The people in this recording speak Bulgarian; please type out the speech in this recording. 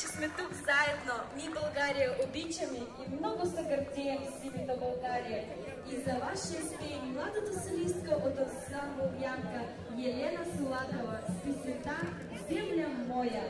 че сме тук заедно. Ние България обичаме и много се гърдеем с името България. И за вашия спей младата солистка от Озан Бовянка Елена Солакова с песента «Земля моя».